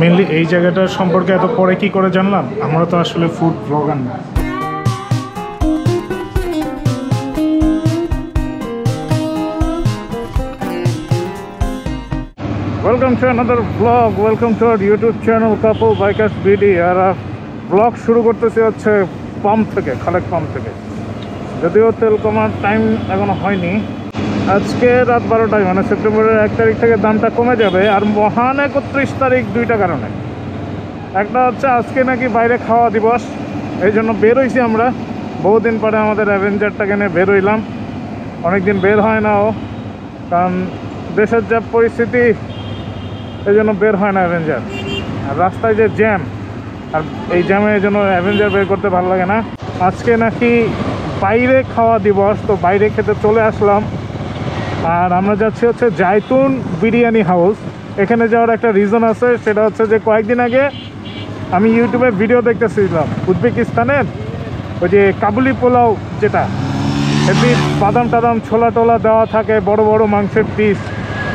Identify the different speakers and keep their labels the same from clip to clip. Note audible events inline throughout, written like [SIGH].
Speaker 1: Mainly এই জায়গাটার সম্পর্কে এত পরে কি করে জানলাম? আমরা তো আসলে ফুড ব্লগার না। Welcome to another vlog welcome to our YouTube channel couple bikers BD R vlog শুরু করতেছি হচ্ছে পাম্প থেকে খালেক পাম্প থেকে। যদিও তেল কমার টাইম এখনও হয়নি আজকে রাত বারোটায় মানে সেপ্টেম্বরের এক তারিখ থেকে দামটা কমে যাবে, আর মহান একত্রিশ তারিখ দুইটা কারণে। একটা হচ্ছে আজকে নাকি বাইরে খাওয়া দিবস, এই জন্য বেরোইছি আমরা। বহুদিন পরে আমাদের অ্যাভেঞ্জারটাকে নিয়ে বের হইলাম। অনেকদিন বের হয় না ও, কারণ দেশের যা পরিস্থিতি, এই জন্য বের হয় না অ্যাভেঞ্জার। আর রাস্তায় যে জ্যাম, আর এই জ্যামে এই জন্য অ্যাভেঞ্জার বের করতে ভালো লাগে না। আজকে নাকি বাইরে খাওয়া দিবস, তো বাইরে খেতে চলে আসলাম। আর আমরা যাচ্ছি হচ্ছে জায়তুন বিরিয়ানি হাউস। এখানে যাওয়ার একটা রিজন আছে, সেটা হচ্ছে যে কয়েকদিন আগে আমি ইউটিউবে ভিডিও দেখতেছিলাম উজবেকিস্তানের ওই যে কাবুলি পোলাও যেটা। এমনি বাদাম টাদাম, ছোলা টোলা দেওয়া থাকে, বড় বড় মাংসের পিস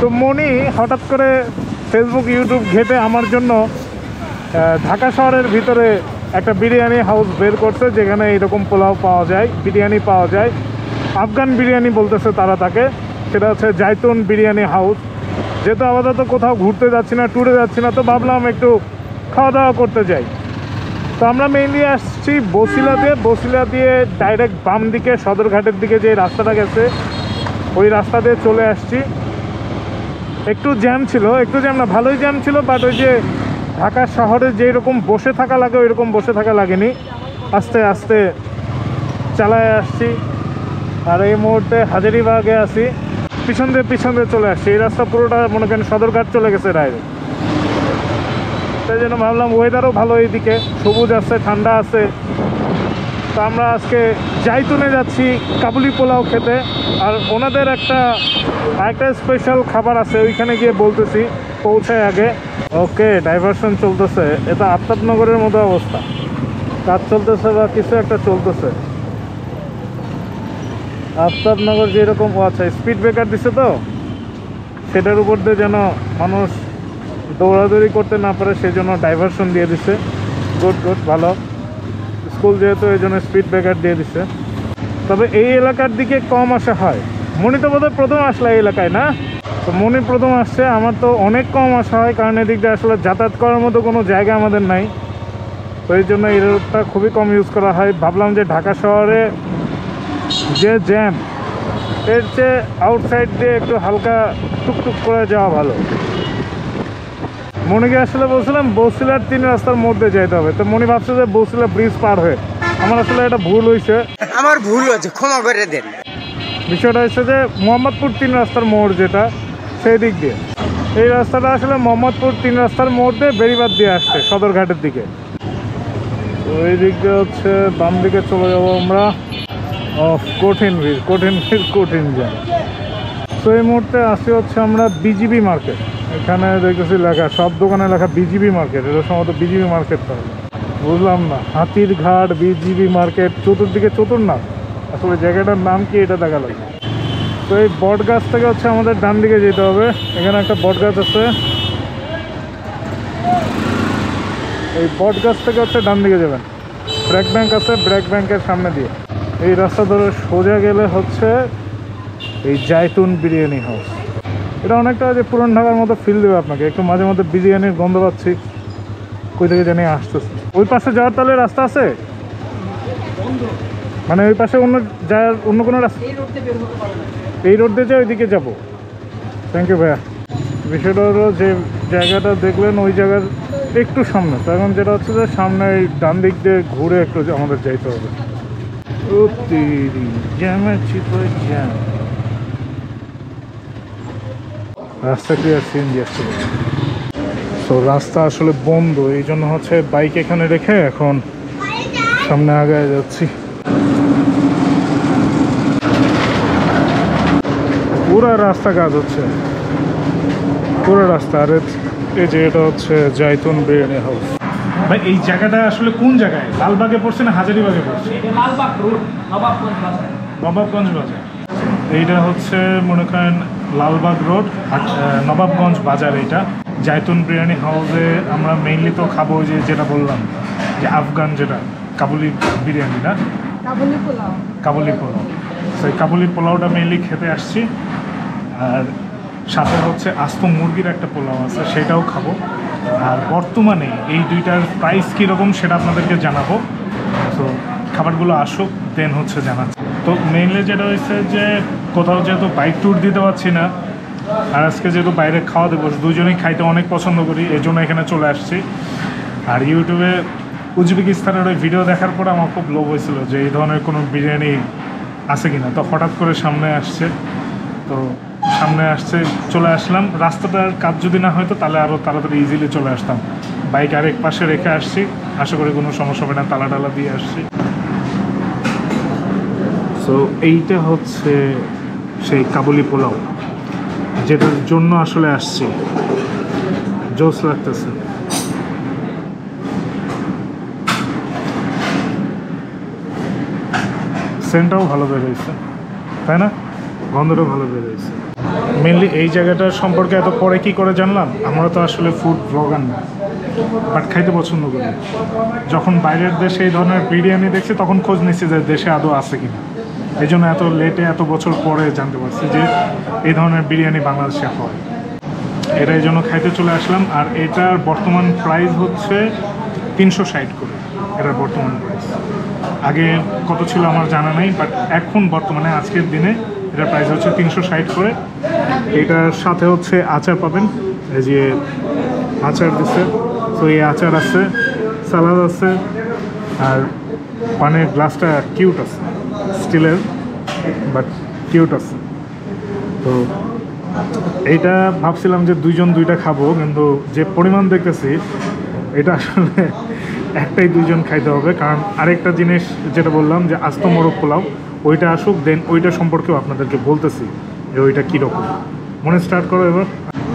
Speaker 1: তো মনি হঠাৎ করে ফেসবুক ইউটিউব ঘেটে আমার জন্য ঢাকা শহরের ভিতরে একটা বিরিয়ানি হাউস বের করছে, যেখানে এরকম পোলাও পাওয়া যায়, বিরিয়ানি পাওয়া যায়। আফগান বিরিয়ানি বলতেছে তারা তাকে। সেটা হচ্ছে জাইতুন বিরিয়ানি হাউস। যেহেতু আপাতত কোথাও ঘুরতে যাচ্ছি না ট্যুরে যাচ্ছি না, তো ভাবলাম একটু খাওয়া দাওয়া করতে যাই। তো আমরা মেইনলি আসছি বসিলা দিয়ে। বসিলা দিয়ে ডাইরেক্ট বাম দিকে, সদরঘাটের দিকে যে রাস্তাটা গেছে, ওই রাস্তা দিয়ে চলে আসছি। একটু জ্যাম ছিল, একটু জ্যাম না, ভালোই জ্যাম ছিল বাট ওই যে ঢাকা শহরে যেই রকম বসে থাকা লাগে, ওই রকম বসে থাকা লাগেনি। আস্তে আস্তে চালায় আসছি। আর এই মুহূর্তে হাজারিবাগে আছি। পিছন দিয়ে পিছন দিয়ে চলে আসছে। এই রাস্তা পুরোটা মনে করেন সদরঘাট চলে গেছে ডাইরেক্ট তাই জন্য ভাবলাম ওয়েদারও ভালো এইদিকে। সবুজ আছে, ঠান্ডা আছে। তা আমরা আজকে জাইতুনে যাচ্ছি কাবুলি পোলাও খেতে। আর ওনাদের একটা একটা স্পেশাল খাবার আছে, ওইখানে গিয়ে বলতেছি পৌঁছায় আগে। ওকে ডাইভারশন চলতেছে। এটা আফতাবনগরের মতো অবস্থা। কাজ চলতেছে বা কিছু একটা চলতেছে। আফতাবনগর যেরকম আচ্ছা স্পিড ব্রেকার দিছে তো? সেটার উপর দিয়ে যেন মানুষ দৌড়াদৌড়ি করতে না পারে সেই জন্য ডাইভারশন দিয়ে দিছে। গুড গুড ভালো। স্কুল যেহেতু, এই জন্য স্পিড ব্রেকার দিয়ে দিছে। তবে এই এলাকার দিকে কম আসা হয়। মনি তো বোধহয় প্রথম আসলে এই এলাকায়, না? তো মনি প্রথম আসছে, আমার তো অনেক কম আসা হয়, কারণ এদিক দিয়ে আসলে যাতায়াত করার মতো কোনো জায়গা আমাদের নাই। তো এই জন্য এই রোডটা খুবই কম ইউজ করা হয়। ভাবলাম যে ঢাকা শহরে যে জ্যাম এর চেয়ে আউটসাইড দিয়ে একটু হালকা টুকটুক করে যাওয়া ভালো। মনিকে আসলে বলছিলাম বসিলার তিন রাস্তার মধ্যে যেতে হবে। তো মনি ভাবছে যে বসিলা ব্রিজ পার হয়ে। আমার আসলে এটা ভুল হয়েছে
Speaker 2: আমার ভুল হয়েছে ক্ষমা করে দেন।
Speaker 1: বিষয়টা হচ্ছে যে মোহাম্মদপুর তিন রাস্তার মোড় যেটা সেই দিক দিয়ে। এই রাস্তাটা আসলে মোহাম্মদপুর তিন রাস্তার মোড় দিয়ে বেরিবাদ দিয়ে আসছে সদরঘাটের দিকে। তো এই দিক দিয়ে হচ্ছে বাম দিকে চলে যাব আমরা। কঠিন ভিড় কঠিন ভিড়, কঠিন জ্যাম। তো এই মুহূর্তে আসি হচ্ছে আমরা বিজিবি মার্কেট এখানে দেখতেছি লেখা, সব দোকানে লেখা বিজিবি মার্কেট এটা সম্ভবত বিজিবি মার্কেট তাহলে। বুঝলাম না হাতির ঘাট বিজিবি মার্কেট চতুর্দিকে চতুর্নাথ। আসলে জায়গাটার নাম কি এটা দেখা লাগবে। তো এই বট গাছ থেকে হচ্ছে আমাদের ডান দিকে যেতে হবে। এখানে একটা বট গাছ আছে। এই বট গাছ থেকে হচ্ছে ডান দিকে যাবেন। ব্র্যাক ব্যাংক আছে, ব্র্যাক ব্যাংকের সামনে দিয়ে। এই রাস্তা ধরে সোজা গেলে হচ্ছে এই জাইতুন বিরিয়ানি হাউস এটা অনেকটা যে পুরান ঢাকার মতো ফিল দেবে আপনাকে। একটু মাঝে মধ্যে বিরিয়ানির গন্ধ পাচ্ছি। কই থেকে জানি আসতেছে। ওই পাশে যাওয়ার তাহলে রাস্তা আছে? মানে ওই পাশে অন্য যাওয়ার অন্য কোনো রাস্তা? এই রোড দিয়ে যাই ওইদিকে যাব। থ্যাংক ইউ ভাইয়া। বিষয়টা হলো যে জায়গাটা দেখলেন ওই জায়গার একটু সামনে। তো এখন যেটা হচ্ছে যে সামনে ডান দিক দিয়ে ঘুরে একটু আমাদের যাইতে হবে। রাস্তা ক্লিয়ার সিএনজি আসছে। তো রাস্তা আসলে বন্ধ, এই জন্য হচ্ছে বাইক এখানে রেখে এখন সামনে আগায় যাচ্ছি। পুরা রাস্তা কাজ হচ্ছে। পুরো রাস্তা, আর এই যে এটা হচ্ছে জাইতুন বিরিয়ানি হাউস ভাই এই জায়গাটা আসলে কোন জায়গায়? লালবাগে পড়ছে না হাজারিবাগে পড়ছে?
Speaker 3: লালবাগ রোড নবাবগঞ্জ বাজার।
Speaker 1: নবাবগঞ্জ বাজার। এইটা হচ্ছে মনে করেন লালবাগ রোড নবাবগঞ্জ বাজার এইটা। জায়তুন বিরিয়ানি হাউসে আমরা মেইনলি তো খাব যে যেটা বললাম যে আফগান যেটা কাবুলি বিরিয়ানি না?
Speaker 4: কাবুলি পোলাও।
Speaker 1: কাবুলি পোলাও। সেই কাবুলি পোলাওটা মেইনলি খেতে আসছি। আর সাথে হচ্ছে আস্ত মুরগির একটা পোলাও আছে সেটাও খাব। আর বর্তমানে এই দুইটার প্রাইস কীরকম সেটা আপনাদেরকে জানাব। তো খাবারগুলো আসুক দেন হচ্ছে জানাচ্ছি। তো মেইনলি যেটা হয়েছে যে কোথাও যেহেতু বাইক ট্যুর দিতে পারছি না, আর আজকে যেহেতু বাইরে খাওয়া দেবো, দুজনেই খাইতে অনেক পছন্দ করি এই জন্য এখানে চলে আসছি। আর ইউটিউবে উজবেকিস্তানের ওই ভিডিও দেখার পর আমার খুব লোভ হয়েছিল যে এই ধরনের কোনো বিরিয়ানি আছে কিনা। তো হঠাৎ করে সামনে আসছে। তো সামনে আসছে, চলে আসলাম। রাস্তাটার কাজ যদি না হয়তো, তাহলে আরও তাড়াতাড়ি ইজিলি চলে আসতাম। বাইক আরেক পাশে রেখে আসছি। আশা করি কোনো সমস্যা হবে না তালা টালা দিয়ে আসছি। সো এইটা হচ্ছে সেই কাবুলি পোলাও, যেটার জন্য আসলে আসছি। জোস লাগতেছে। সেন্টটাও ভালো বেরোয়েছে তাই না? গন্ধটাও ভালো বেরোয়েছে মেনলি এই জায়গাটার সম্পর্কে এত পরে কি করে জানলাম? আমরা তো আসলে ফুড ব্লগার না বাট খাইতে পছন্দ করি। যখন বাইরের দেশে এই ধরনের বিরিয়ানি দেখছি, তখন খোঁজ নিচ্ছি যে দেশে আদৌ আছে কিনা। এই জন্য এত লেটে এত বছর পরে জানতে পারছি যে এই ধরনের বিরিয়ানি বাংলাদেশে হয়। এটা এই জন্য খাইতে চলে আসলাম, আর এটার বর্তমান প্রাইস হচ্ছে তিনশো ষাট করে, এটার বর্তমান প্রাইস আগে কত ছিল আমার জানা নেই বাট এখন বর্তমানে, আজকের দিনে এটার প্রাইস হচ্ছে তিনশো ষাট করে। এটার সাথে হচ্ছে আচার পাবেন। এই যে আচার দিচ্ছে তো এই আচার আছে, সালাদ আছে, আর পানের গ্লাসটা কিউট আছে, স্টিলের বাট কিউট আছে। তো এইটা ভাবছিলাম যে দুইজন দুইটা খাব, কিন্তু যে পরিমাণ দেখতেছি, এটা আসলে একটাই দুইজন খাইতে হবে, কারণ আরেকটা জিনিস যেটা বললাম যে আস্ত মোরগ পোলাও, ওইটা আসুক, দেন ওইটা সম্পর্কেও আপনাদেরকে বলতেছি যে ওইটা কীরকম মনে স্টার্ট করো এবার।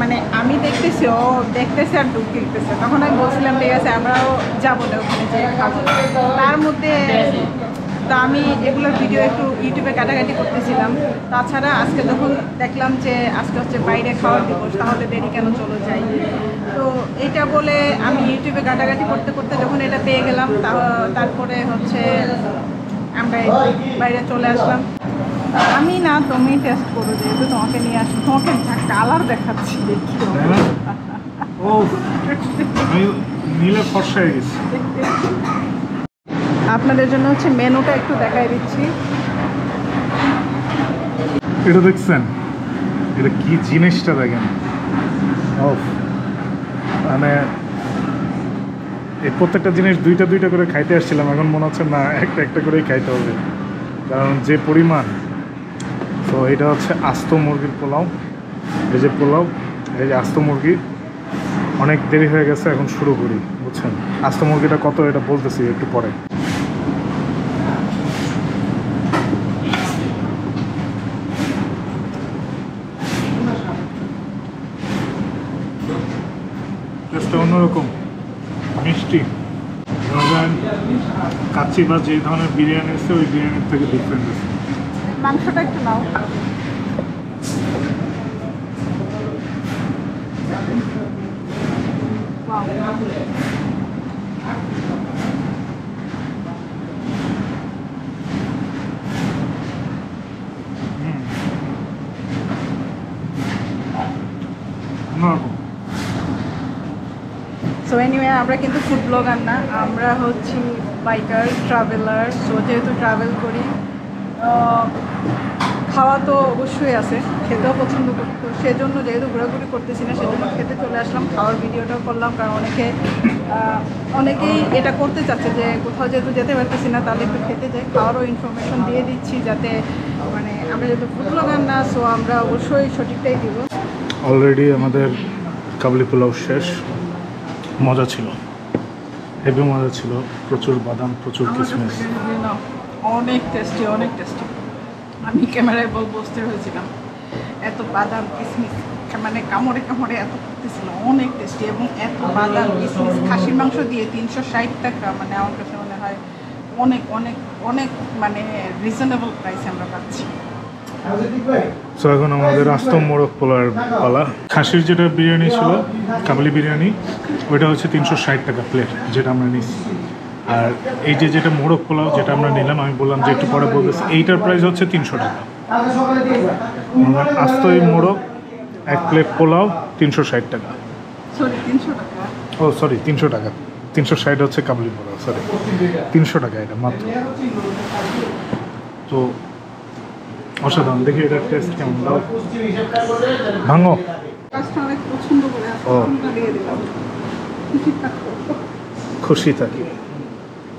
Speaker 4: মানে আমি দেখতেছি, ও দেখতেছে আর ডুব দিতেছে তখন আমি বলছিলাম, ঠিক আছে, আমরাও যাব না ওখানে যে তার মধ্যে তো আমি এগুলোর ভিডিও একটু ইউটিউবে কাটাকাটি করতেছিলাম। তাছাড়া আজকে যখন দেখলাম যে আজকে হচ্ছে বাইরে খাওয়ার দিবস, তাহলে দেরি কেন চলো যাই? তো এটা বলে আমি ইউটিউবে কাটাকাটি করতে করতে যখন এটা পেয়ে গেলাম তারপরে হচ্ছে আমরা বাইরে চলে আসলাম। আমি না তুমি টেস্ট করো যেহেতু তোমাকে নিয়ে আসি তোমাকে কালার দেখাচ্ছি দেখি।
Speaker 1: ও আমি নীলে ফর্সা হয়ে গেছি।
Speaker 4: আপনাদের জন্য হচ্ছে মেনুটা একটু দেখাই দিচ্ছি।
Speaker 1: এটা দেখছেন? এটা কি জিনিসটা দেখেন? ও মানে এই প্রত্যেকটা জিনিস দুইটা দুইটা করে খাইতে আসছিলাম। এখন মনে হচ্ছে, না, একটা একটা করেই খাইতে হবে। কারণ যে পরিমাণ, তো এটা হচ্ছে আস্ত মুরগির পোলাও। এই যে পোলাও, এই যে আস্ত মুরগি, অনেক দেরি হয়ে গেছে, এখন শুরু করি, বুঝছেন? আস্ত মুরগিটা কত, এটা বলতেছি একটু পরে টেস্টটা অন্যরকম মিষ্টি। ধরেন কাচ্চি বা যে ধরনের বিরিয়ানি আছে, ওই বিরিয়ানির থেকে ডিফারেন্ট আছে।
Speaker 4: মাংসটা একটু নাও। Wow. এনিওয়ে আমরা কিন্তু ফুড ব্লগার না, আমরা হচ্ছি বাইকার ট্রাভেলার সো যেহেতু ট্রাভেল করি খাওয়া তো অবশ্যই আছে, খেতেও পছন্দ করি, তো সেজন্য যেহেতু ঘোরাঘুরি করতেছি না, সেজন্য খেতে চলে আসলাম, খাওয়ার ভিডিওটাও করলাম, কারণ অনেকে অনেকেই এটা করতে চাচ্ছে যে কোথাও যেহেতু যেতে পারতেছি না, তাহলে একটু খেতে যাই, খাওয়ারও ইনফরমেশন দিয়ে দিচ্ছি যাতে মানে আমরা যেহেতু ফুড ব্লগার না সো আমরা অবশ্যই সঠিকটাই দিব।
Speaker 1: অলরেডি আমাদের কাবলি পোলাও শেষ মজা ছিল। হেভি মজা ছিল। প্রচুর বাদাম প্রচুর কিসমিস।
Speaker 4: না, অনেক টেস্টি অনেক টেস্টি আমি ক্যামেরায় বল বসতে হয়েছিলাম। এত বাদাম কিশমিশ মানে কামড়ে কামড়ে এত করতেছিল। অনেক টেস্টি এবং এত বাদাম কিশমিশ খাসির মাংস দিয়ে তিনশো ষাট টাকা মানে আমার কাছে মনে হয় অনেক অনেক অনেক মানে রিজনেবল প্রাইস আমরা পাচ্ছি।
Speaker 1: সো এখন আমাদের আস্ত মোরগ পোলার পালা। খাসির যেটা বিরিয়ানি ছিল কাবলি বিরিয়ানি ওইটা হচ্ছে তিনশো ষাট টাকা প্লেট যেটা আমরা নিচ্ছি আর এই যে যেটা মোরগ পোলাও যেটা আমরা নিলাম আমি বললাম যে একটু পরে বলতেছি এইটার প্রাইস হচ্ছে তিনশো টাকা। আস্ত এই মোরগ এক প্লেট পোলাও তিনশো ষাট টাকা।
Speaker 4: টাকা?
Speaker 1: ও সরি তিনশো টাকা। তিনশো ষাট হচ্ছে কাবলি পোলাও সরি তিনশো টাকা এটা মাত্র। তো অসাধারণ। দেখি এটার টেস্ট কেমন দাও। ভাঙো।
Speaker 4: করে
Speaker 1: ও। খুশি থাকি।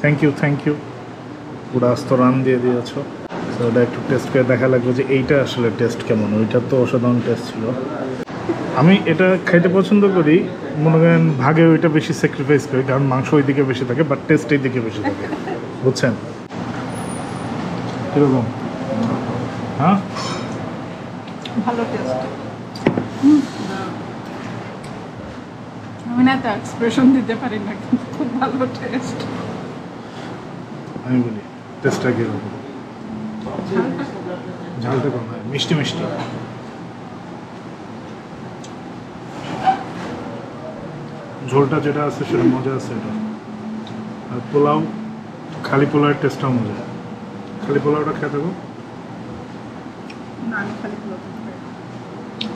Speaker 1: থ্যাংক ইউ থ্যাংক ইউ পুরো আস্ত রান দিয়ে দিয়েছ। তো ওটা একটু টেস্ট করে দেখা লাগবে যে এইটা আসলে টেস্ট কেমন। ওইটার তো অসাধারণ টেস্ট ছিল। আমি এটা খাইতে পছন্দ করি। মনে করেন ভাগে ওইটা বেশি স্যাক্রিফাইস করি কারণ মাংস ওই দিকে বেশি থাকে বাট টেস্ট এই দিকে বেশি থাকে। বুঝছেন? কীরকম? হ্যাঁ?
Speaker 4: ভালো টেস্ট আমি না তো এক্সপ্রেশন দিতে পারি না কিন্তু খুব ভালো টেস্ট
Speaker 1: আমি বলি টেস্টটা কীরকম? ঝালটা কম মিষ্টি মিষ্টি। ঝোলটা যেটা আছে সেটা মজা আছে এটা। আর পোলাও খালি পোলাওয়ের টেস্টটাও মজা। খালি পোলাওটা খেয়ে থাকো।
Speaker 4: আমি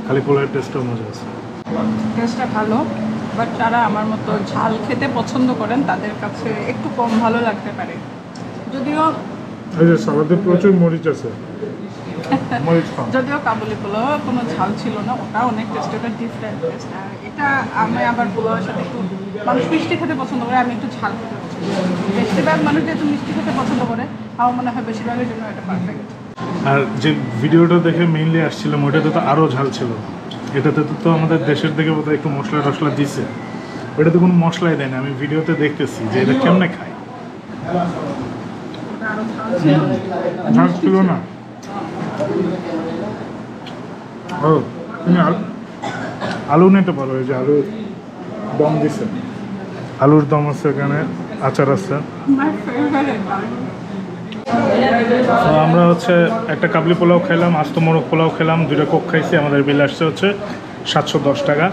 Speaker 4: খালি
Speaker 1: পোলাওয়ের টেস্টটাও মজা আছে।
Speaker 4: টেস্টটা ভালো বাট যারা আমার মতো ঝাল খেতে পছন্দ করেন তাদের কাছে একটু কম ভালো লাগতে পারে। যদিও
Speaker 1: সালাদে প্রচুর মরিচ আছে।
Speaker 4: যদিও কাবুলি পোলাও কোনো ঝাল ছিল না ওটা অনেক টেস্ট ওটা ডিফারেন্ট টেস্ট আর এটা আমি আবার পোলাওয়ের সাথে একটু মানুষ মিষ্টি খেতে পছন্দ করে আমি একটু ঝাল খেতে পছন্দ করি। বেশিরভাগ মানুষ যেহেতু মিষ্টি খেতে পছন্দ করে আমার মনে হয় বেশিরভাগের জন্য এটা পারফেক্ট
Speaker 1: আর যে ভিডিওটা দেখে মেইনলি আসছিলাম ওইটাতে তো আরও ঝাল ছিল। এটাতে তো তো আমাদের দেশের থেকে বোধহয় একটু মশলা টশলা দিছে। ওইটাতে কোনো মশলাই দেয় না। আমি ভিডিওতে দেখতেছি যে এটা কেমনে খায়।
Speaker 4: ওটা ঝাল ছিল
Speaker 1: না। ও তুমি আলু নিতে পারো এই যে আলু দম দিছে। আলুর দম আছে এখানে আচার আছে। আমরা হচ্ছে একটা কাবলি পোলাও খেলাম, আস্ত মোরগ পোলাও খেলাম, দুইটা কোক খাইছি, আমাদের বিল আসছে হচ্ছে সাতশো দশ টাকা।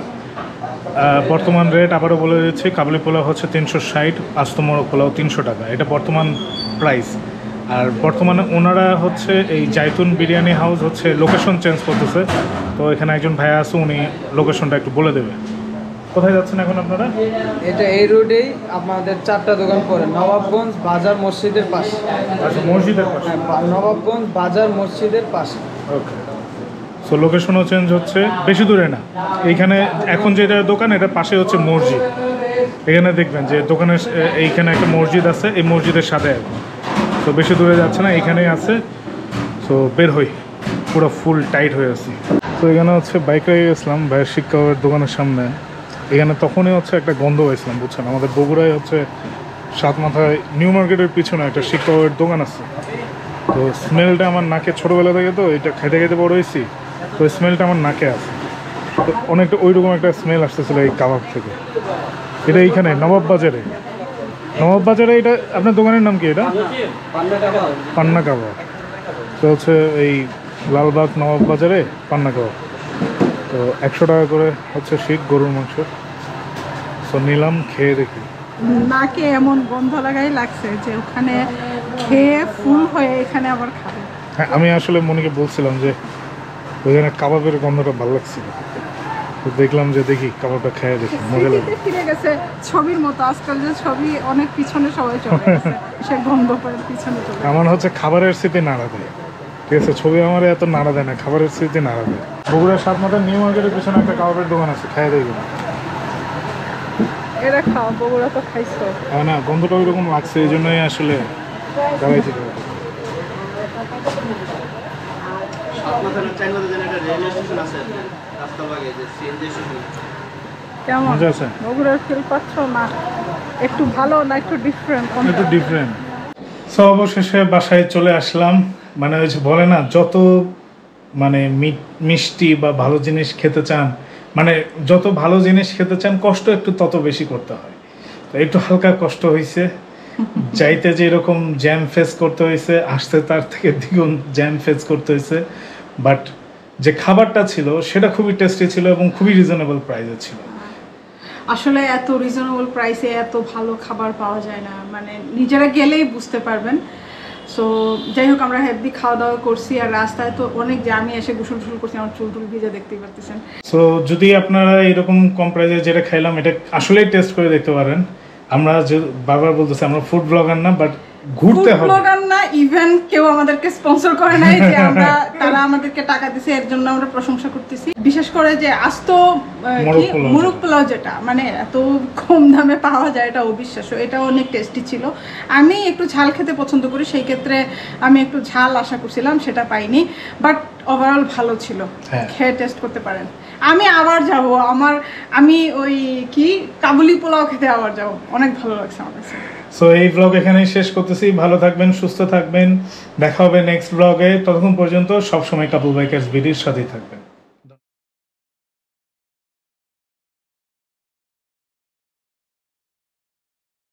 Speaker 1: বর্তমান রেট আবারও বলে দিচ্ছি, কাবলি পোলাও হচ্ছে তিনশো ষাট, আস্ত মোরগ পোলাও তিনশো টাকা। এটা বর্তমান প্রাইস আর বর্তমানে ওনারা হচ্ছে এই জাইতুন বিরিয়ানি হাউস হচ্ছে লোকেশন চেঞ্জ করতেছে। তো এখানে একজন ভাইয়া আছে, উনি লোকেশনটা একটু বলে দেবে। কোথায় যাচ্ছেন এখন আপনারা?
Speaker 2: এটা এই রোডেই আপনাদের চারটা দোকান পড়ে নবাবগঞ্জ বাজার মসজিদের পাশে।
Speaker 1: আচ্ছা মসজিদের পাশে?
Speaker 2: হ্যাঁ নবাবগঞ্জ বাজার মসজিদের পাশে।
Speaker 1: ওকে। সো লোকেশনও চেঞ্জ হচ্ছে বেশি দূরে না। এইখানে এখন যেটা দোকান এটা পাশে হচ্ছে মসজিদ। এখানে দেখবেন যে দোকানের এইখানে একটা মসজিদ আছে এই মসজিদের সাথে তো বেশি দূরে যাচ্ছে না এখানেই আছে। সো বের হই। পুরো ফুল টাইট হয়ে আছি। তো এখানে হচ্ছে বাইক রেখে গেছিলাম ভাইয়ের শিক্ষকের দোকানের সামনে। এখানে তখনই হচ্ছে একটা গন্ধ হয়েছিলাম বুঝছেন? আমাদের বগুড়ায় হচ্ছে সাত মাথায় নিউ মার্কেটের পিছনে একটা শিক্ষকের দোকান আছে। তো স্মেলটা আমার নাকে ছোটোবেলা থেকে তো, এটা খেতে খেতে বড় হয়েছি, তো স্মেলটা আমার নাকে আছে। তো অনেকটা ওইরকম একটা স্মেল আসতেছিলো এই কাবাব থেকে। এটা এইখানে, নবাব বাজারে। নবাব বাজারে এটা, আপনার দোকানের নাম কি এটা? পান্না কাবাব। তো হচ্ছে এই লালবাগ নবাব বাজারে পান্না কাবাব। তো একশো টাকা করে হচ্ছে শিখ গরুর মাংস। তো নিলাম খেয়ে দেখি।
Speaker 4: নাকে এমন গন্ধ লাগাই লাগছে যে ওখানে খেয়ে ফুল হয়ে এখানে আবার খাবে।
Speaker 1: হ্যাঁ আমি আসলে মনিকে বলছিলাম যে ওইখানে কাবাবের গন্ধটা ভালো লাগছিল তো দেখলাম যে দেখি কাবাবটা খেয়ে দেখি মজা লাগে।
Speaker 4: ফিরে গেছে ছবির মতো আজকাল যে ছবি অনেক পিছনে সবাই চলে গেছে সে গন্ধ পিছনে চলে
Speaker 1: আমার হচ্ছে খাবারের স্মৃতি নাড়া দেয়। ঠিক আছে ছবি আমার এত নাড়া দেয় না খাবারের স্মৃতি নাড়া দেয়। বগুড়ার সাত মাথার নিউ মার্কেটের পিছনে একটা কাবাবের দোকান আছে খেয়ে দেখবেন
Speaker 4: এরা খাওয়া বগুড়া তো খাইছো।
Speaker 1: হ্যাঁ না গন্ধটা ওই রকম লাগছে এই জন্যই আসলে দাঁড়াইছি
Speaker 4: কেমন? বগুড়ার ফিল পাচ্ছ না? একটু ভালো না একটু ডিফারেন্ট
Speaker 1: একটু ডিফারেন্ট সো অবশেষে বাসায় চলে আসলাম। মানে ওই যে বলে না যত মানে মিষ্টি বা ভালো জিনিস খেতে চান মানে যত ভালো জিনিস খেতে চান কষ্ট একটু তত বেশি করতে হয়। তো একটু হালকা কষ্ট হয়েছে [LAUGHS] যাইতে যে এরকম জ্যাম ফেস করতে হয়েছে আসতে তার থেকে দ্বিগুণ জ্যাম ফেস করতে হয়েছে বাট যে খাবারটা ছিল সেটা খুবই টেস্টি ছিল এবং খুবই রিজনেবল প্রাইসে ছিল।
Speaker 4: আসলে এত রিজনেবল প্রাইসে এত ভালো খাবার পাওয়া যায় না। মানে নিজেরা গেলেই বুঝতে পারবেন। সো যাই হোক আমরা হেভি খাওয়া দাওয়া করছি আর রাস্তায় তো অনেক জামি এসে গোসল টুসল করছি, আমার চুল টুল ভিজে দেখতেই পারতেছেন।
Speaker 1: সো যদি আপনারা এরকম কম প্রাইজে যেটা খাইলাম, এটা আসলেই টেস্ট করে দেখতে পারেন। আমরা বারবার বলতেছি, আমরা ফুড ব্লগার না বাট ঘুরতে হবে।
Speaker 4: না ইভেন কেউ আমাদেরকে স্পন্সর করে নাই যে [LAUGHS] আমরা তারা আমাদেরকে টাকা দিছে এর জন্য আমরা প্রশংসা করতেছি। বিশেষ করে যে আস্ত আহ,
Speaker 1: মোরগ
Speaker 4: কি
Speaker 1: পোলাও
Speaker 4: যেটা মানে এত কম দামে পাওয়া যায় এটা অবিশ্বাস্য। এটা অনেক টেস্টি ছিল। আমি একটু ঝাল খেতে পছন্দ করি সেই ক্ষেত্রে আমি একটু ঝাল আশা করছিলাম সেটা পাইনি। বাট ওভারঅল ভালো ছিল।
Speaker 1: হ্যাঁ।
Speaker 4: খেয়ে টেস্ট করতে পারেন। আমি আবার যাব আমার আমি ওই কি কাবুলি পোলাও খেতে আবার যাব। অনেক ভালো লাগছে আমার কাছে।
Speaker 1: সো এই ব্লগ এখানেই শেষ করতেছি। ভালো থাকবেন, সুস্থ থাকবেন। দেখা হবে নেক্সট ব্লগে ততক্ষণ পর্যন্ত সবসময় কাপল বাইকার্স বিডির সাথেই থাকবেন।